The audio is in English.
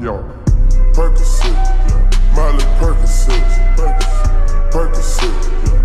Yo, Percocet, Miley Percocet, Percocet, Percocet.